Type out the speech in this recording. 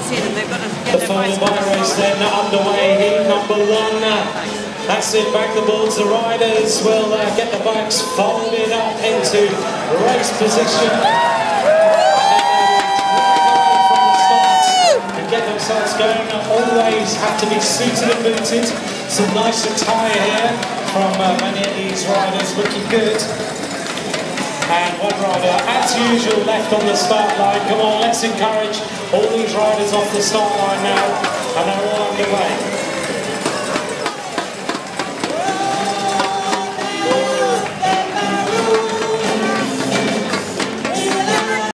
for the bike race then underway. Heat number one. That's it, back the boards. The riders will uh, get the bikes folded up into race position. And get themselves going. Always have to be suited and booted. Some nice attire here from uh, many of these riders, looking good. And one rider, as usual, left on the start line. Come on, let's encourage all these riders off the start line now. And they're all underway.